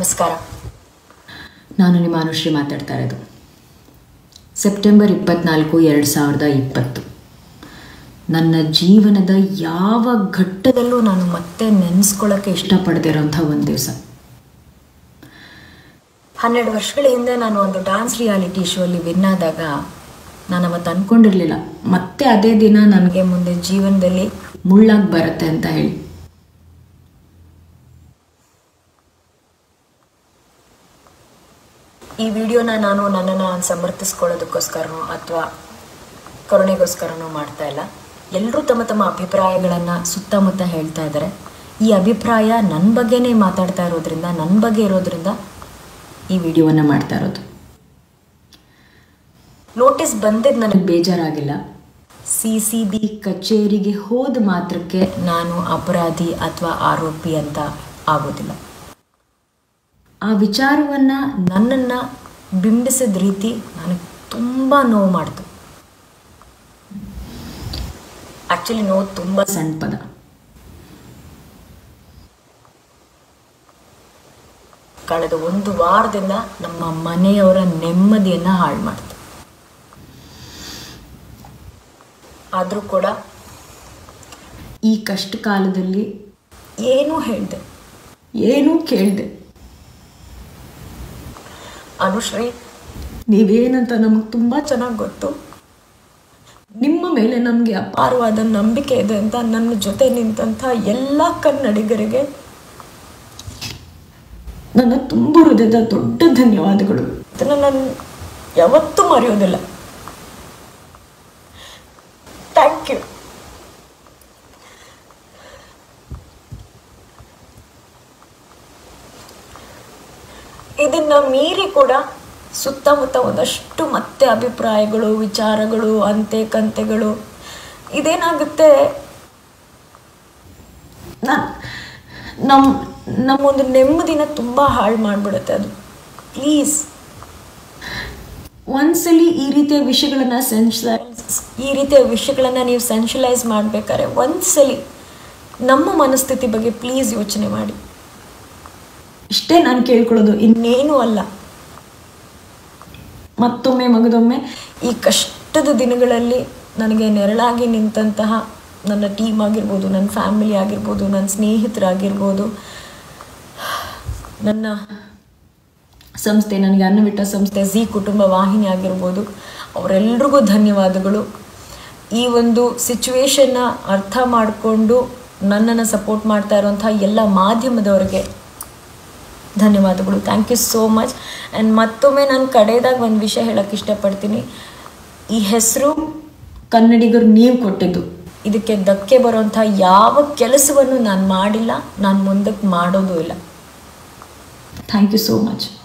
ನಮಸ್ಕಾರ. ನಾನು ನಿಮ್ಮ ಅನುಶ್ರೀ ಮಾತಾಡ್ತಾ ಇರೋದು. ಸೆಪ್ಟೆಂಬರ್ ಇಪ್ಪತ್ನಾಲ್ಕು, ಎರಡು ಸಾವಿರದ ಇಪ್ಪತ್ತು. ನನ್ನ ಜೀವನದ ಯಾವ ಘಟ್ಟದಲ್ಲೂ ನಾನು ಮತ್ತೆ ನೆನೆಸ್ಕೊಳ್ಳೋಕ್ಕೆ ಇಷ್ಟಪಡದಿರೋಂಥ ಒಂದು ದಿವಸ. ಹನ್ನೆರಡು ವರ್ಷಗಳ ಹಿಂದೆ ನಾನು ಒಂದು ಡಾನ್ಸ್ ರಿಯಾಲಿಟಿ ಶೋ ವಿನ್ ಆದಾಗ ನಾನು ಅವತ್ತು ಅಂದ್ಕೊಂಡಿರಲಿಲ್ಲ ಮತ್ತೆ ಅದೇ ದಿನ ನನಗೆ ಮುಂದೆ ಜೀವನದಲ್ಲಿ ಮುಳ್ಳಾಗಿ ಬರುತ್ತೆ ಅಂತ ಹೇಳಿ. ಈ ವಿಡಿಯೋನ ನಾನು ನನ್ನನ್ನು ನಾನು ಸಮರ್ಥಿಸ್ಕೊಳ್ಳೋದಕ್ಕೋಸ್ಕರನೋ ಅಥವಾ ಕರುಣೆಗೋಸ್ಕರನೋ ಮಾಡ್ತಾ ಇಲ್ಲ. ಎಲ್ಲರೂ ತಮ್ಮ ತಮ್ಮ ಅಭಿಪ್ರಾಯಗಳನ್ನು ಸುತ್ತಮುತ್ತ ಹೇಳ್ತಾ ಇದ್ದಾರೆ. ಈ ಅಭಿಪ್ರಾಯ ನನ್ನ ಬಗ್ಗೆನೇ ಮಾತಾಡ್ತಾ ಇರೋದ್ರಿಂದ ನನ್ನ ಬಗ್ಗೆ ಇರೋದ್ರಿಂದ ಈ ವಿಡಿಯೋವನ್ನು ಮಾಡ್ತಾ ಇರೋದು. ನೋಟಿಸ್ ಬಂದಿದ್ದು ನನಗೆ ಬೇಜಾರಾಗಿಲ್ಲ. ಸಿ ಸಿ ಬಿ ಕಚೇರಿಗೆ ಹೋದ ಮಾತ್ರಕ್ಕೆ ನಾನು ಅಪರಾಧಿ ಅಥವಾ ಆರೋಪಿ ಅಂತ ಆಗೋದಿಲ್ಲ. ಆ ವಿಚಾರವನ್ನು ನನ್ನನ್ನು ಬಿಂಬಿಸಿದ ರೀತಿ ನನಗೆ ತುಂಬ ನೋವು ಮಾಡ್ತು. ಆ್ಯಕ್ಚುಲಿ ನೋವು ತುಂಬ ಸಣ್ಣ ಪದ. ಕಳೆದ ಒಂದು ವಾರದಿಂದ ನಮ್ಮ ಮನೆಯವರ ನೆಮ್ಮದಿಯನ್ನು ಹಾಳು ಮಾಡ್ತು. ಆದರೂ ಕೂಡ ಈ ಕಷ್ಟ ಕಾಲದಲ್ಲಿ ಏನೂ ಹೇಳಿದೆ. ಏನೂ ಕೇಳಿದೆ. ಅನುಶ್ರೀ. ನೀವೇನಂತ ನಮಗೆ ತುಂಬ ಚೆನ್ನಾಗಿ ಗೊತ್ತು. ನಿಮ್ಮ ಮೇಲೆ ನಮಗೆ ಅಪಾರವಾದ ನಂಬಿಕೆ ಇದೆ ಅಂತ ನನ್ನ ಜೊತೆ ನಿಂತಹ ಎಲ್ಲ ಕನ್ನಡಿಗರಿಗೆ ನನ್ನ ತುಂಬ ಹೃದಯದ ದೊಡ್ಡ ಧನ್ಯವಾದಗಳು. ಇದನ್ನು ನಾನು ಯಾವತ್ತೂ ಮರೆಯೋದಿಲ್ಲ. Thank you. ಇದನ್ನ ಮೀರಿ ಕೂಡ ಸುತ್ತಮುತ್ತ ಒಂದಷ್ಟು ಮತ್ತೆ ಅಭಿಪ್ರಾಯಗಳು, ವಿಚಾರಗಳು ಅಂತೆ ಕಂತೆಗಳು ಇದೇನಾಗುತ್ತೆ ನಮ್ ನಮ್ಮ ನಮ್ಮೊಂದು ನೆಮ್ಮದಿನ ತುಂಬಾ ಹಾಳು ಮಾಡಿಬಿಡುತ್ತೆ ಅದು. ಪ್ಲೀಸ್. ಒಂದ್ಸಲಿ ಈ ರೀತಿಯ ವಿಷಯಗಳನ್ನ ಸೆನ್ಸ್ ಈ ರೀತಿಯ ವಿಷಯಗಳನ್ನ ನೀವು ಸೆನ್ಷಲೈಸ್ ಮಾಡಬೇಕಾದ್ರೆ ಒಂದ್ಸಲಿ ನಮ್ಮ ಮನಸ್ಥಿತಿ ಬಗ್ಗೆ ಪ್ಲೀಸ್ ಯೋಚನೆ ಮಾಡಿ. ಇಷ್ಟೇ ನಾನು ಕೇಳ್ಕೊಳ್ಳೋದು ಇನ್ನು ಇನ್ನೇನೂ ಅಲ್ಲ. ಮತ್ತೊಮ್ಮೆ ಮಗದೊಮ್ಮೆ, ಈ ಕಷ್ಟದ ದಿನಗಳಲ್ಲಿ ನನಗೆ ನೆರಳಾಗಿ ನಿಂತಹ ನನ್ನ ಟೀಮ್ ಆಗಿರ್ಬೋದು ನನ್ನ ಫ್ಯಾಮಿಲಿ ಆಗಿರ್ಬೋದು ನನ್ನ ಸ್ನೇಹಿತರಾಗಿರ್ಬೋದು, ನನ್ನ ಸಂಸ್ಥೆ, ನನಗೆ ಅನ್ನವಿಟ್ಟ ಸಂಸ್ಥೆ ಜಿ ಕುಟುಂಬ ವಾಹಿನಿ ಆಗಿರ್ಬೋದು, ಅವರೆಲ್ರಿಗೂ ಧನ್ಯವಾದಗಳು. ಈ ಒಂದು ಸಿಚುವೇಶನ್ನ ಅರ್ಥ ಮಾಡಿಕೊಂಡು ನನ್ನನ್ನು ಸಪೋರ್ಟ್ ಮಾಡ್ತಾ ಇರುವಂಥ ಎಲ್ಲ ಮಾಧ್ಯಮದವರಿಗೆ ಧನ್ಯವಾದಗಳು. Thank you so much and ಮತ್ತೊಮ್ಮೆ ನಾನು ಕಡೆಯದಾಗ ಒಂದು ವಿಷಯ ಹೇಳೋಕ್ಕೆ ಇಷ್ಟಪಡ್ತೀನಿ. ಈ ಹೆಸರು ಕನ್ನಡಿಗರು ನೀವು ಕೊಟ್ಟಿದ್ದು. ಇದಕ್ಕೆ ಧಕ್ಕೆ ಬರುವಂಥ ಯಾವ ಕೆಲಸವನ್ನು ನಾನು ಮಾಡಿಲ್ಲ. ನಾನು ಮುಂದಕ್ಕೆ ಮಾಡೋದು ಇಲ್ಲ. Thank you so much